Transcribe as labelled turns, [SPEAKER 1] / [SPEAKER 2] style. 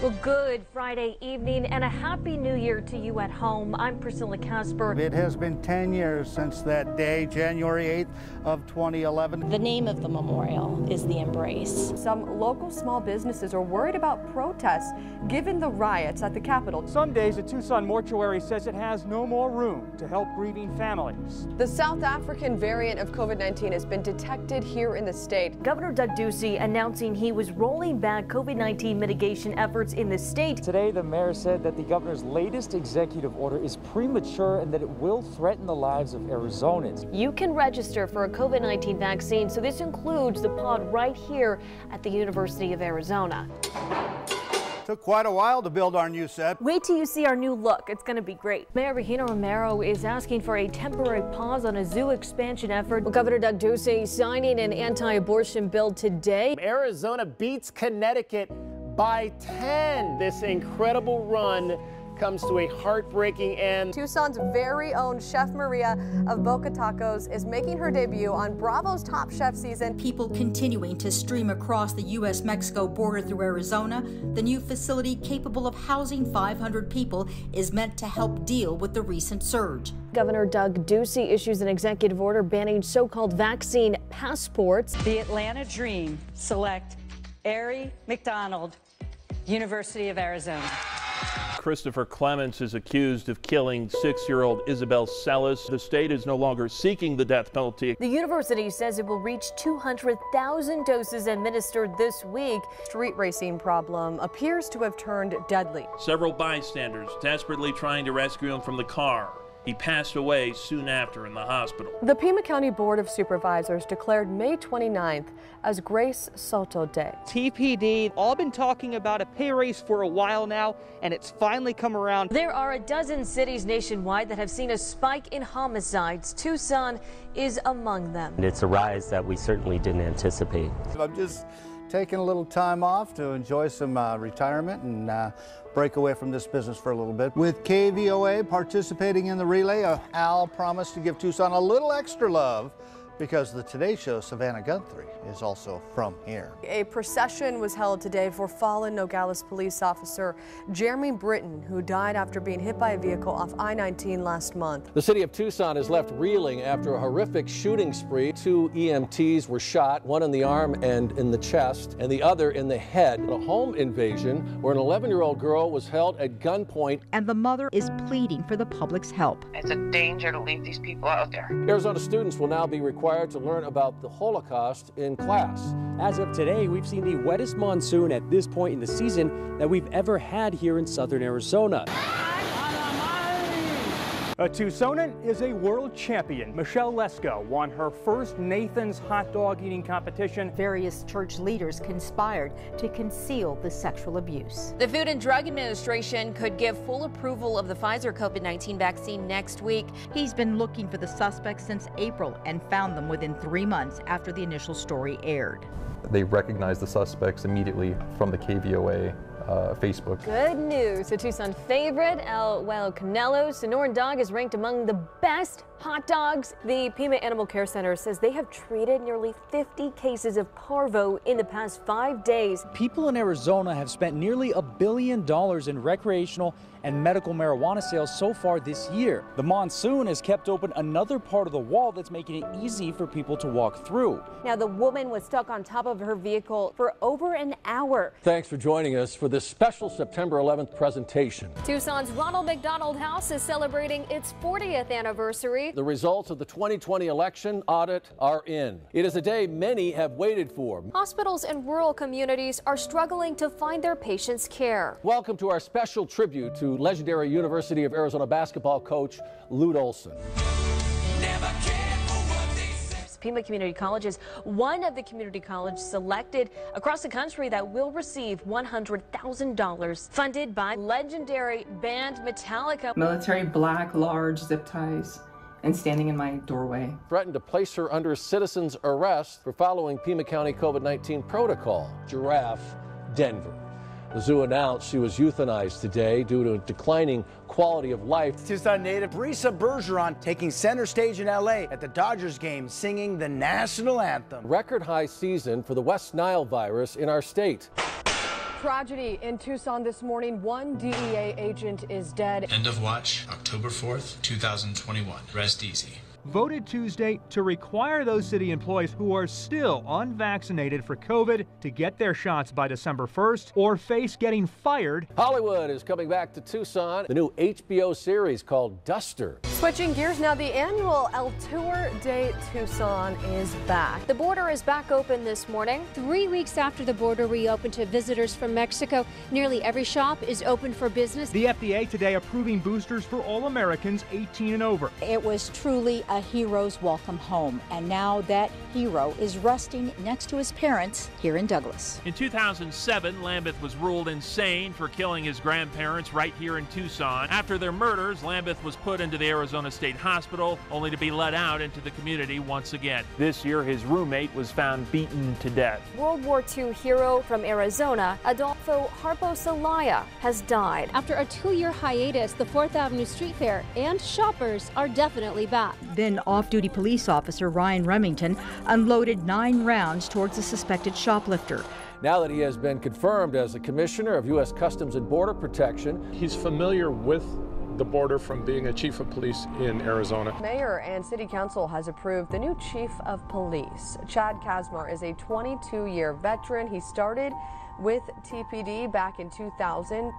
[SPEAKER 1] Well, good Friday evening and a happy new year to you at home. I'm Priscilla Casper.
[SPEAKER 2] It has been 10 years since that day, January 8th of 2011.
[SPEAKER 3] The name of the memorial is The Embrace.
[SPEAKER 4] Some local small businesses are worried about protests given the riots at the Capitol.
[SPEAKER 5] Some days, the Tucson mortuary says it has no more room to help grieving families.
[SPEAKER 4] The South African variant of COVID-19 has been detected here in the state.
[SPEAKER 1] Governor Doug Ducey announcing he was rolling back COVID-19 mitigation efforts in the state.
[SPEAKER 6] Today, the mayor said that the governor's latest executive order is premature and that it will threaten the lives of Arizonans.
[SPEAKER 1] You can register for a COVID 19 vaccine, so this includes the pod right here at the University of Arizona.
[SPEAKER 2] Took quite a while to build our new set.
[SPEAKER 1] Wait till you see our new look. It's going to be great. Mayor Regina Romero is asking for a temporary pause on a zoo expansion effort.
[SPEAKER 4] Well, Governor Doug Ducey signing an anti-abortion bill today.
[SPEAKER 7] Arizona beats Connecticut by 10. This incredible run comes to a heartbreaking end.
[SPEAKER 4] Tucson's very own Chef Maria of Boca Tacos is making her debut on Bravo's Top Chef season.
[SPEAKER 8] People continuing to stream across the U.S. Mexico border through Arizona, the new facility capable of housing 500 people is meant to help deal with the recent surge.
[SPEAKER 4] Governor Doug Ducey issues an executive order banning so called vaccine passports.
[SPEAKER 9] The Atlanta Dream select Aari McDonald, University of Arizona.
[SPEAKER 10] Christopher Clements is accused of killing six-year-old Isabel Celis. The state is no longer seeking the death penalty.
[SPEAKER 1] The university says it will reach 200,000 doses administered this week.
[SPEAKER 4] Street racing problem appears to have turned deadly.
[SPEAKER 10] Several bystanders desperately trying to rescue him from the car. He passed away soon after in the hospital.
[SPEAKER 4] The Pima County Board of Supervisors declared May 29th as Grace Soto Day.
[SPEAKER 5] TPD, all been talking about a pay raise for a while now, and it's finally come around.
[SPEAKER 1] There are a dozen cities nationwide that have seen a spike in homicides. Tucson is among them.
[SPEAKER 11] It's a rise that we certainly didn't anticipate.
[SPEAKER 2] I'm just taking a little time off to enjoy some uh, retirement and uh, break away from this business for a little bit. With KVOA participating in the relay, uh, Al promised to give Tucson a little extra love because the Today Show, Savannah Guthrie, is also from here.
[SPEAKER 4] A procession was held today for fallen Nogales police officer Jeremy Britton, who died after being hit by a vehicle off I-19 last month.
[SPEAKER 12] The city of Tucson is left reeling after a horrific shooting spree. Two EMTs were shot, one in the arm and in the chest, and the other in the head. A home invasion where an 11-year-old girl was held at gunpoint.
[SPEAKER 13] And the mother is pleading for the public's help.
[SPEAKER 14] It's a danger to leave these people out there.
[SPEAKER 12] Arizona students will now be required to learn about the Holocaust in class.
[SPEAKER 6] As of today, we've seen the wettest monsoon at this point in the season that we've ever had here in southern Arizona.
[SPEAKER 5] A Tucsonan is a world champion. Michelle Lesco won her first Nathan's hot dog eating competition.
[SPEAKER 13] Various church leaders conspired to conceal the sexual abuse.
[SPEAKER 15] The Food and Drug Administration could give full approval of the Pfizer COVID 19 vaccine next week.
[SPEAKER 13] He's been looking for the suspects since April and found them within three months after the initial story aired.
[SPEAKER 16] They recognized the suspects immediately from the KVOA uh, Facebook.
[SPEAKER 1] Good news. The Tucson favorite, El Güero Canelo Sonoran dog is ranked among the best hot dogs. The Pima Animal Care Center says they have treated nearly 50 cases of parvo in the past five days.
[SPEAKER 6] People in Arizona have spent nearly a billion dollars in recreational and medical marijuana sales so far this year. The monsoon has kept open another part of the wall that's making it easy for people to walk through.
[SPEAKER 1] Now, the woman was stuck on top of her vehicle for over an hour.
[SPEAKER 12] Thanks for joining us for this special September 11th presentation.
[SPEAKER 1] Tucson's Ronald McDonald House is celebrating its 40th anniversary.
[SPEAKER 12] The results of the 2020 election audit are in. It is a day many have waited for.
[SPEAKER 1] Hospitals in rural communities are struggling to find their patients' care.
[SPEAKER 12] Welcome to our special tribute to legendary University of Arizona basketball coach Lute Olson.
[SPEAKER 1] Pima Community College is one of the community colleges selected across the country that will receive $100,000 funded by legendary band Metallica.
[SPEAKER 17] Military black large zip ties and standing in my doorway.
[SPEAKER 12] Threatened to place her under citizen's arrest for following Pima County COVID-19 protocol. Giraffe, Denver. The zoo announced she was euthanized today due to declining quality of life.
[SPEAKER 18] Tucson native Brisa Bergeron taking center stage in LA at the Dodgers game singing the national anthem.
[SPEAKER 12] Record high season for the West Nile virus in our state.
[SPEAKER 4] Tragedy in Tucson this morning. One DEA agent is dead.
[SPEAKER 19] End of watch, October 4th, 2021. Rest easy
[SPEAKER 5] voted Tuesday to require those city employees who are still unvaccinated for COVID to get their shots by December 1st or face getting fired.
[SPEAKER 12] Hollywood is coming back to Tucson. The new HBO series called Duster.
[SPEAKER 4] Switching gears now, the annual El Tour de Tucson is back.
[SPEAKER 1] The border is back open this morning.
[SPEAKER 20] Three weeks after the border reopened to visitors from Mexico, nearly every shop is open for business.
[SPEAKER 5] The FDA today approving boosters for all Americans 18 and over.
[SPEAKER 21] It was truly a hero's welcome home, and now that hero is resting next to his parents here in Douglas.
[SPEAKER 10] In 2007, Lambeth was ruled insane for killing his grandparents right here in Tucson. After their murders, Lambeth was put into the Arizona State Hospital, only to be let out into the community once again. This year, his roommate was found beaten to death.
[SPEAKER 1] World War II hero from Arizona, Adolfo Harpo Celaya, has died.
[SPEAKER 20] After a two-year hiatus, the 4th Avenue Street Fair and shoppers are definitely back.
[SPEAKER 13] Then off duty police officer Ryan Remington unloaded nine rounds towards a suspected shoplifter.
[SPEAKER 12] Now that he has been confirmed as the commissioner of U.S. Customs and Border Protection,
[SPEAKER 22] he's familiar with the border from being a chief of police in Arizona.
[SPEAKER 4] Mayor and city council has approved the new chief of police. Chad Kasmar is a 22 year veteran. He started with TPD back in 2000.